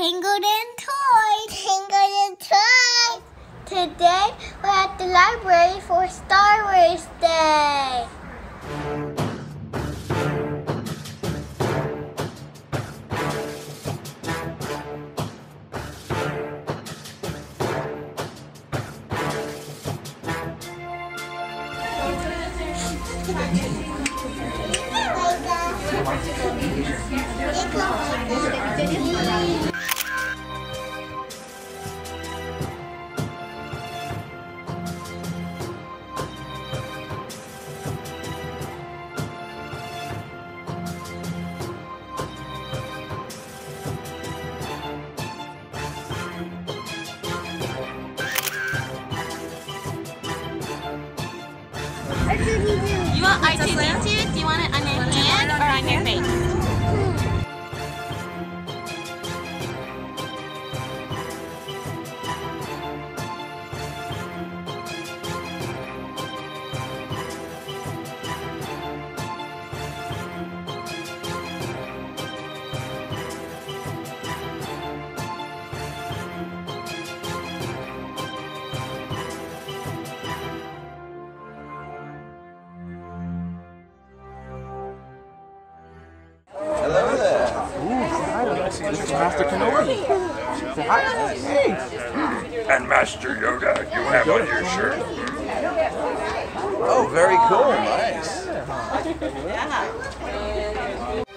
Tangled in You want R2D2? Do you want it on your hand or on your face? This is Master Kenobi. Say hi. Hey. And Master Yoda, you have on your shirt. Oh, very cool. Nice. We're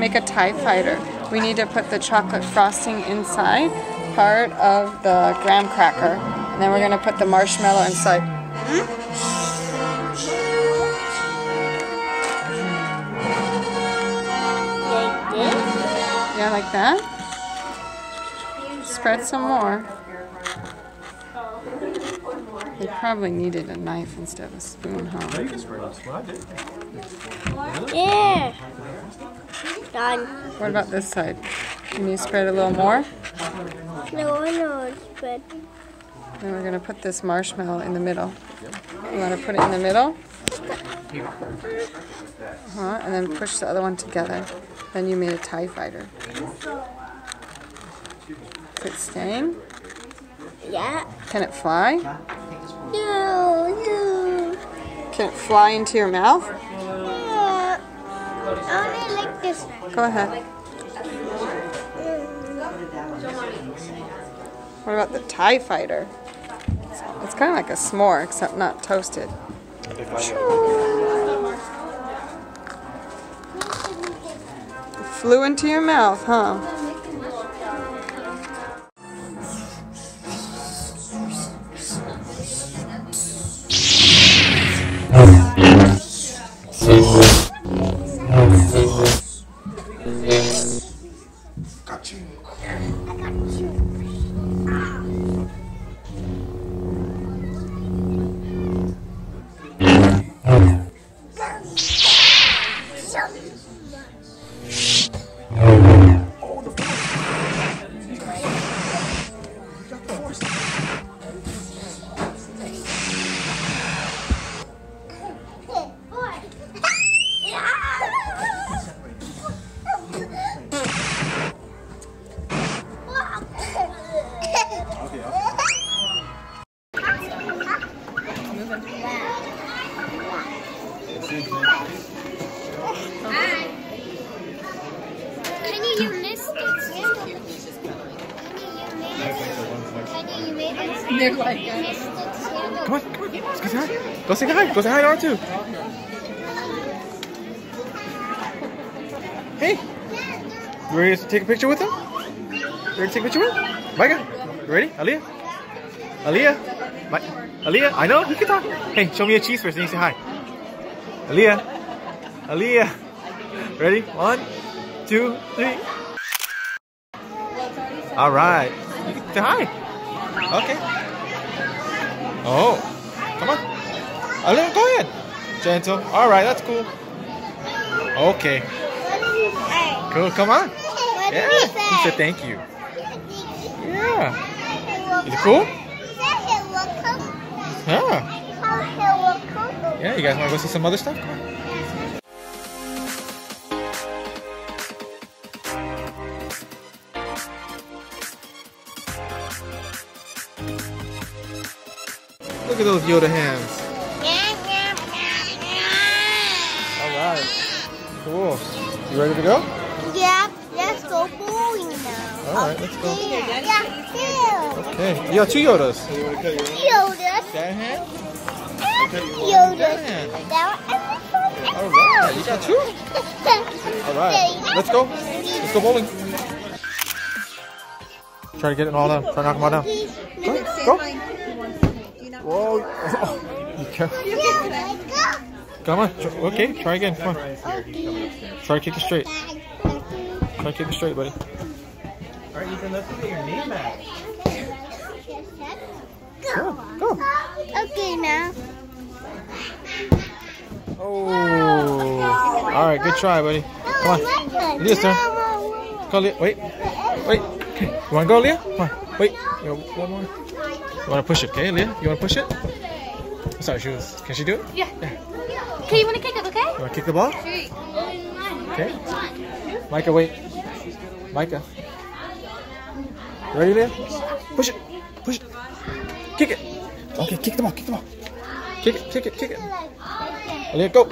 make a TIE fighter. We need to put the chocolate frosting inside, part of the graham cracker, and then we're gonna put the marshmallow inside. Like this. Yeah, like that. Spread some more. They probably needed a knife instead of a spoon, huh? Yeah. Done. What about this side? Can you spread a little more? No, no, spread. Then we're gonna put this marshmallow in the middle. You wanna put it in the middle? Uh-huh, and then push the other one together. Then you made a TIE fighter. Is it staying? Yeah. Can it fly? No, no. Can it fly into your mouth? Go ahead. What about the TIE fighter? It's kind of like a s'more, except not toasted. Flew into your mouth, huh? Sir. Come on, come on. Go say hi. Go say hi. Go say hi to R2. Hey. You ready to take a picture with him? You ready to take a picture with him? Micah, you ready? Aliyah? Aliyah? My, Aliyah? I know, you can talk. Hey, show me a cheese first, then you say hi. Aliyah? Aliyah? Ready? One, two, three. All right. Say hi. Okay. Oh, come on. Aliyah, go ahead. Gentle. All right, that's cool. Okay. Cool, come on. Yeah. he He said thank you. Yeah. Is it cool? Yeah. Yeah, you guys want to go see some other stuff? Look at those Yoda hands. All right. Cool. You ready to go? Yeah, let's go bowling now. All right, let's go. Yeah, yeah, Okay. You got two Yodas. Yodas, That hand? Yodas. That hand. That All right. You got two? All right. Let's go. Let's go bowling. Try to get it all down. Try to knock them all down. Oh, you Come on. Tr- Okay. Try again. Come on. Try to kick it straight. Try to kick it straight, buddy. All right, Ethan. Let's get your knee back. Go. Go. Okay, now. Oh. All right. Good try, buddy. Come on. Leah's turn. Go, Leah. Wait. Wait. Okay. You want to go, Leah? Come on. Wait. You know, one more. You want to push it, okay, Leah? You want to push it? Sorry, she was. Can she do it? Yeah. Okay, you want to kick it, okay? You want to kick the ball? Okay. Micah, wait. Micah. Ready, Leah? Push it. Push it. Kick it. Okay, kick the ball. Kick the ball. Kick it. Kick it. Kick it. Leah, go.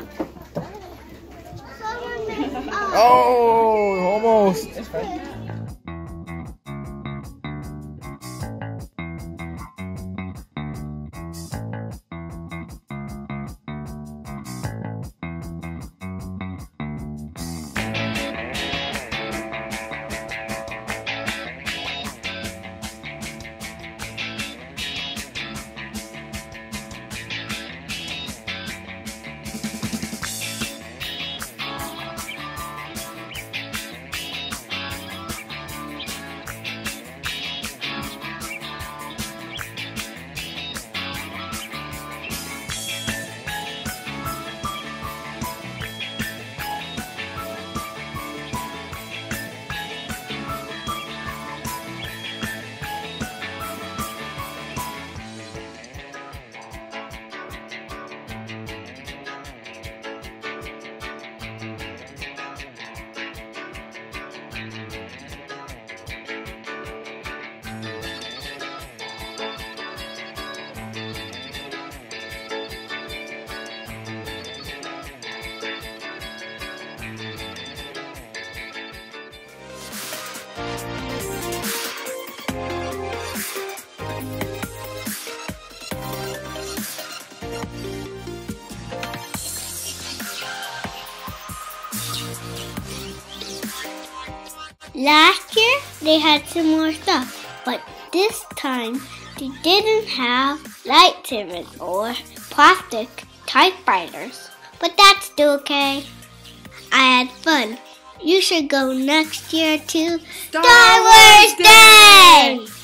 Oh, almost. Last year they had some more stuff, but this time they didn't have lightsabers or plastic typewriters. But that's still okay. I had fun. You should go next year to Star, Wars Day!